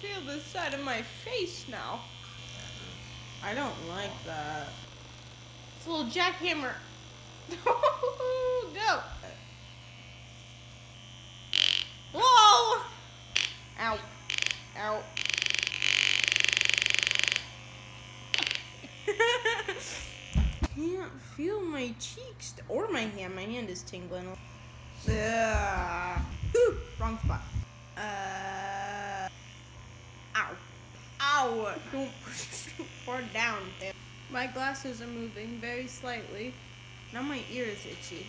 feel the side of my face now. I don't like that. It's a little jackhammer. Go. Whoa! Ow. Ow. Can't feel my cheeks or my hand. My hand is tingling. Ugh. Ooh, wrong spot. Uh. Ow. Ow. Don't push far down. My glasses are moving very slightly. Now my ear is itchy.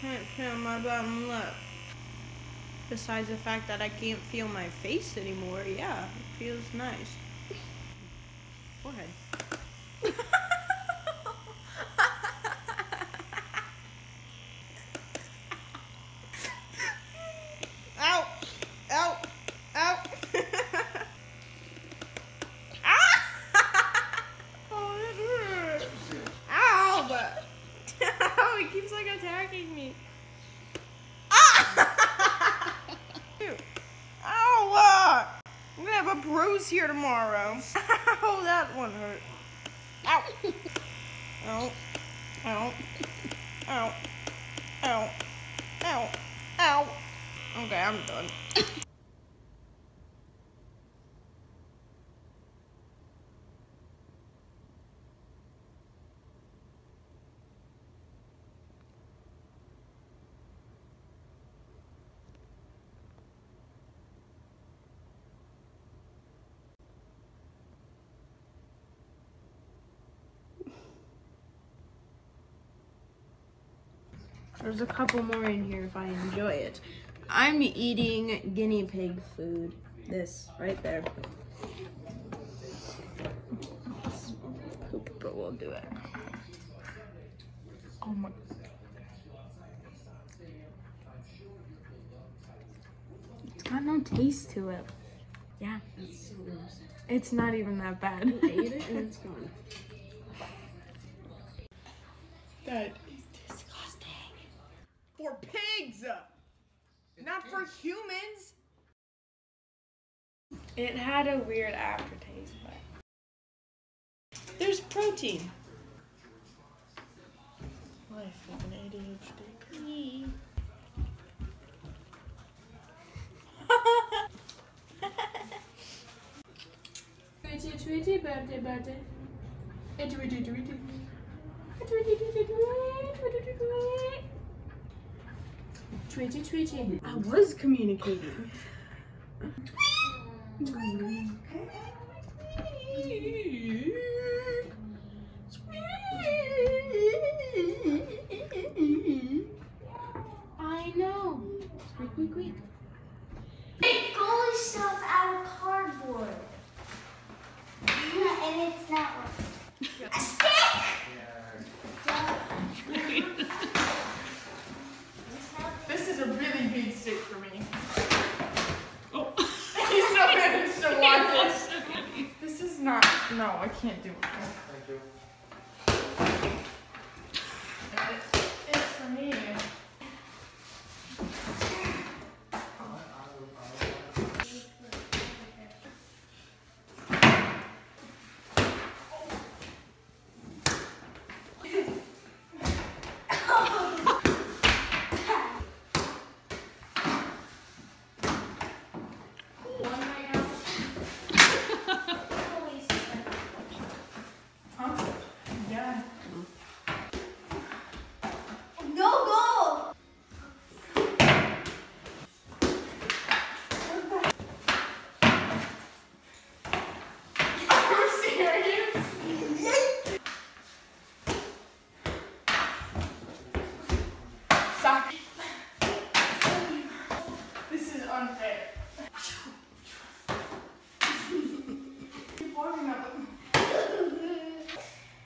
Can't feel my bottom lip. Besides the fact that I can't feel my face anymore, yeah, it feels nice. Forehead. Ow! Ow! Ow! ah! oh, that hurt. Ow! But Ow! It keeps like attacking me. Ah! Ew. Ow! uh, I'm gonna have a bruise here tomorrow. Ow! Oh, that one hurt. Ow! Ow! Ow! Ow! Ow! Ow! Ow! Okay, I'm done. There's a couple more in here if I enjoy it. I'm eating guinea pig food. This right there. It's poop, but we'll do it. Oh my. It's got no taste to it. Yeah. It's not even that bad. Ate it and it's gone. That is disgusting. For pigs! Not for humans! It had a weird aftertaste, but There's protein. Life with an ADHD. Tweety tweety birthday birthday. Tweety tweety tweety. Tweety tweety. I was communicating know. Squeak, squeak, squeak. Make goalie stuff out of cardboard. and it's not working. A stick! This is a really big stick for me. Oh. He's so managed to watch this. This is not. No, I can't do it. Thank you. It's for me. Huh? Yeah. No goal! Are you serious? Stop. This is unfair. Keep walking up.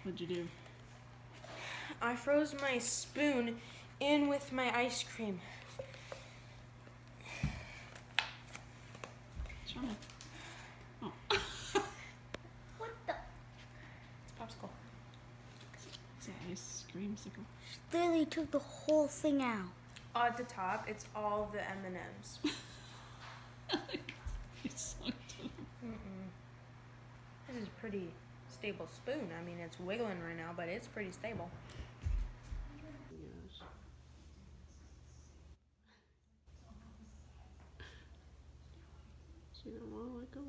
What'd you do? I froze my spoon in with my ice cream. What's wrong? Oh. What the? It's popsicle. Is that ice cream sickle? Literally took the whole thing out. At the top, it's all the M&Ms. It's so dumb. This is pretty stable spoon. I mean, it's wiggling right now, but it's pretty stable. Gosh. She don't want to let go.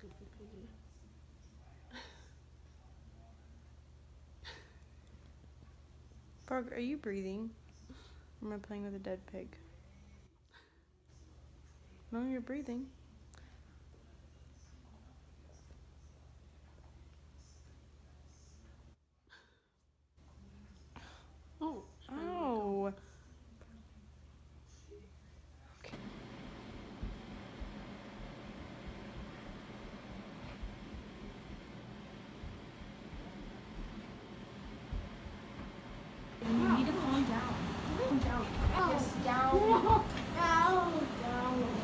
Good for Piggy. Bug, are you breathing? Or am I playing with a dead pig? No, you're breathing. Oh, trying to let go. Oh. You need to calm down. Calm down. Yes, down. Down. Down.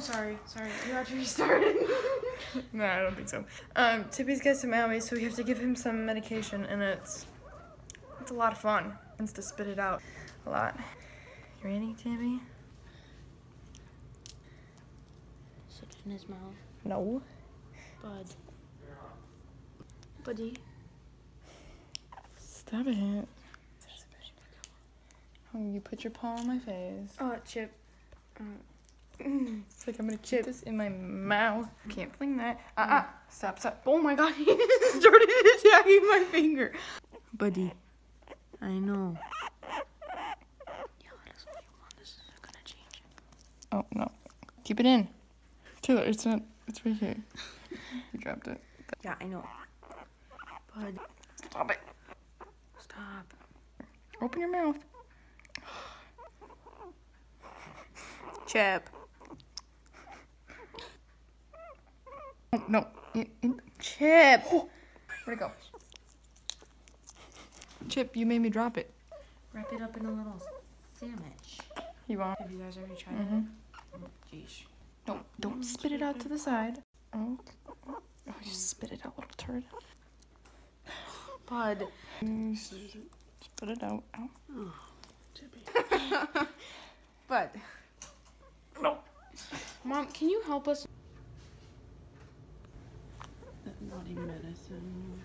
I'm sorry. Sorry. You have to restart. no, I don't think so. Um, Tippy's got some allergies, so we have to give him some medication, and it's it's a lot of fun. Wants to spit it out a lot. You ready, Tippy? Sit in his mouth. No. Bud. Buddy. Stop it. Oh, you put your paw on my face. Oh, Chip. It's like I'm gonna keep this in my mouth. Can't fling that. Uh uh Stop, stop. Oh my god, he started attacking my finger. Buddy. I know. Yell at us if you want. This isn't gonna change. Oh no. Keep it in. Taylor, it's not. It's right here. You dropped it. Yeah, I know. Bud. Stop it. Stop. Open your mouth. Chip. Oh, no. In, in, Chip. Where'd it go? Chip, you made me drop it. Wrap it up in a little sandwich. You want? Have you guys already tried Mm-hmm. it? Jeez. Don't don't spit it out to the side. Oh, oh you spit it out, little turd. Bud. You Spit it out. Ow. Oh, Tippy. But no. Mom, can you help us? That naughty medicine.